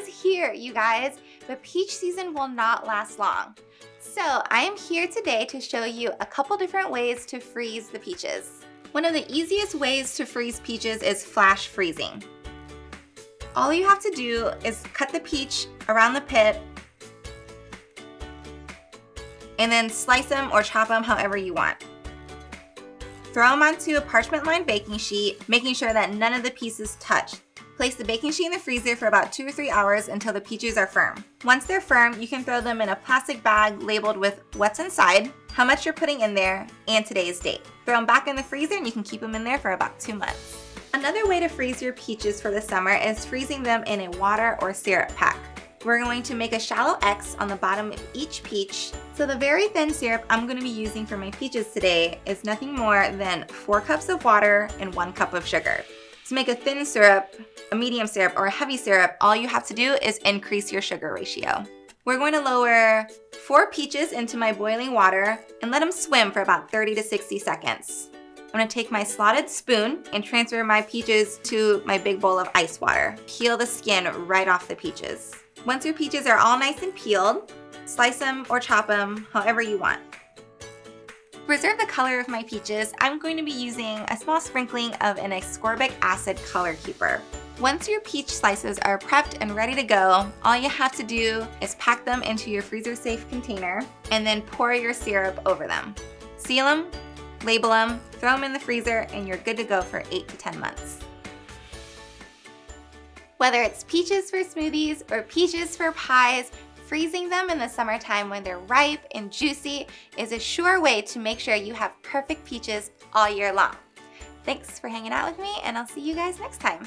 is here, you guys, but peach season will not last long. So I am here today to show you a couple different ways to freeze the peaches. One of the easiest ways to freeze peaches is flash freezing. All you have to do is cut the peach around the pit and then slice them or chop them however you want. Throw them onto a parchment lined baking sheet, making sure that none of the pieces touch. Place the baking sheet in the freezer for about two or three hours until the peaches are firm. Once they're firm, you can throw them in a plastic bag labeled with what's inside, how much you're putting in there, and today's date. Throw them back in the freezer and you can keep them in there for about two months. Another way to freeze your peaches for the summer is freezing them in a water or syrup pack. We're going to make a shallow X on the bottom of each peach. So the very thin syrup I'm going to be using for my peaches today is nothing more than 4 cups of water and 1 cup of sugar. To make a thin syrup, a medium syrup, or a heavy syrup, all you have to do is increase your sugar ratio. We're going to lower 4 peaches into my boiling water and let them swim for about 30 to 60 seconds. I'm gonna take my slotted spoon and transfer my peaches to my big bowl of ice water. Peel the skin right off the peaches. Once your peaches are all nice and peeled, slice them or chop them however you want. To preserve the color of my peaches, I'm going to be using a small sprinkling of an ascorbic acid color keeper. Once your peach slices are prepped and ready to go, all you have to do is pack them into your freezer safe container and then pour your syrup over them. Seal them, label them, throw them in the freezer, and you're good to go for 8 to 10 months. Whether it's peaches for smoothies or peaches for pies, freezing them in the summertime when they're ripe and juicy is a sure way to make sure you have perfect peaches all year long. Thanks for hanging out with me and I'll see you guys next time.